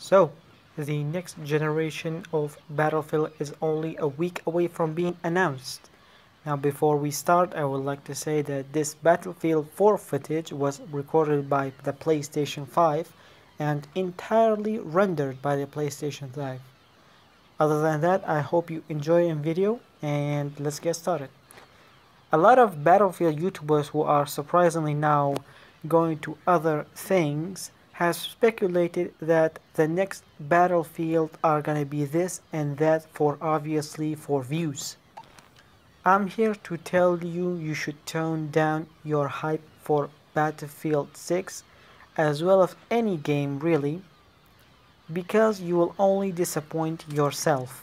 So, the next generation of Battlefield is only a week away from being announced. Now before we start, I would like to say that this Battlefield 4 footage was recorded by the PlayStation 5 and entirely rendered by the PlayStation 5. Other than that, I hope you enjoy the video and let's get started. A lot of Battlefield YouTubers who are surprisingly now going to other things has speculated that the next battlefield are gonna be this and that for obviously for views. I'm here to tell you you should tone down your hype for Battlefield 6 as well as any game really because you will only disappoint yourself.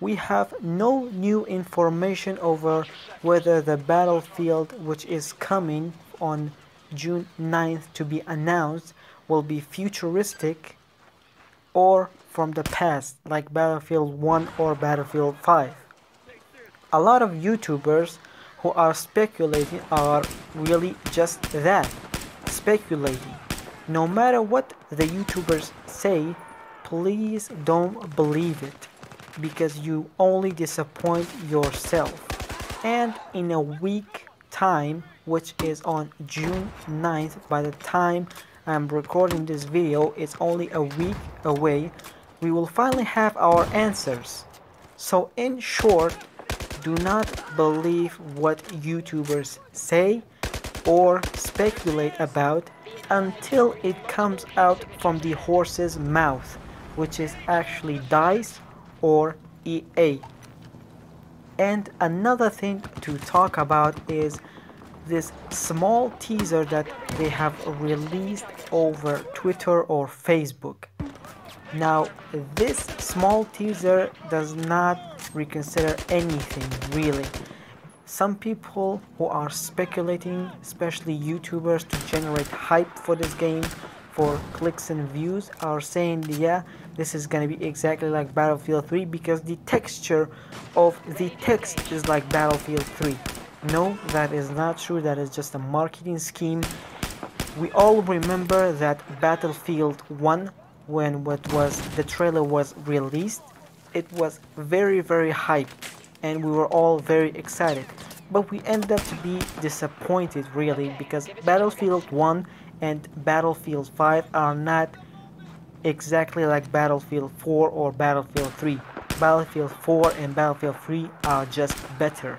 We have no new information over whether the battlefield which is coming on June 9th to be announced will be futuristic or from the past like Battlefield 1 or Battlefield 5. A lot of YouTubers who are speculating are really just that, speculating. No matter what the YouTubers say, please don't believe it because you only disappoint yourself. And in a week time which is on June 9th by the time I'm recording this video it's only a week away. We will finally have our answers. So in short do not believe what youtubers say or speculate about until it comes out from the horse's mouth which is actually DICE or EA and another thing to talk about is this small teaser that they have released over Twitter or Facebook. Now, this small teaser does not reconsider anything really. Some people who are speculating, especially YouTubers, to generate hype for this game, for clicks and views, are saying, yeah, this is gonna be exactly like Battlefield 3 because the texture of the text is like Battlefield 3. No, that is not true, that is just a marketing scheme. We all remember that Battlefield 1 when what was the trailer was released, it was very very hyped and we were all very excited. But we ended up to be disappointed really because Battlefield 1 and Battlefield 5 are not exactly like Battlefield 4 or Battlefield 3. Battlefield 4 and Battlefield 3 are just better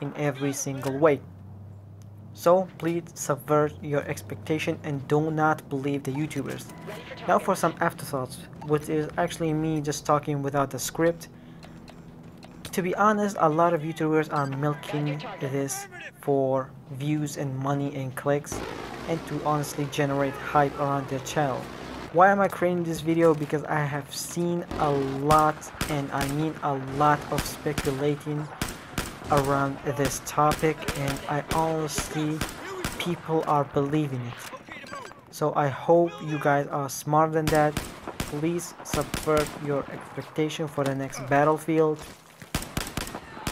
in every single way. So please subvert your expectation and do not believe the YouTubers. Now for some afterthoughts, which is actually me just talking without the script. To be honest, a lot of YouTubers are milking this for views and money and clicks and to honestly generate hype around their channel. Why am I creating this video? Because I have seen a lot, and I mean a lot of speculating around this topic, and I honestly, people are believing it. So I hope you guys are smarter than that. Please subvert your expectation for the next battlefield.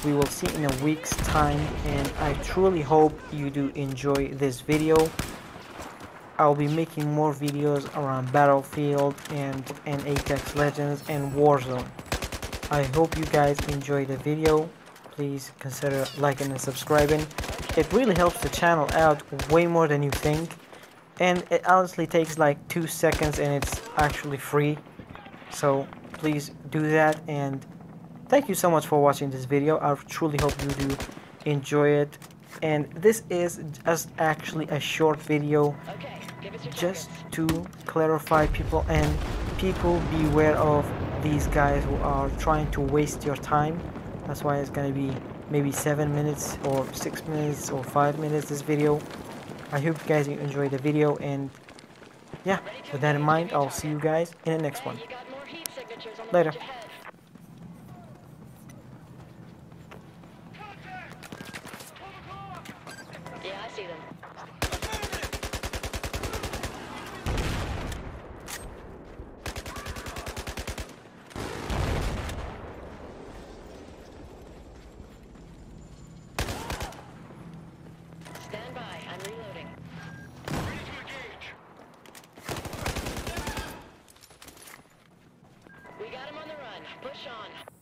We will see in a week's time, and I truly hope you do enjoy this video. I'll be making more videos around Battlefield and, and Apex Legends and Warzone. I hope you guys enjoy the video. Please consider liking and subscribing. It really helps the channel out way more than you think. And it honestly takes like two seconds and it's actually free. So please do that and thank you so much for watching this video. I truly hope you do enjoy it. And this is just actually a short video just to clarify people and people beware of these guys who are trying to waste your time. That's why it's gonna be maybe 7 minutes or 6 minutes or 5 minutes this video. I hope you guys enjoyed the video and yeah with that in mind I'll see you guys in the next one. Later Push on.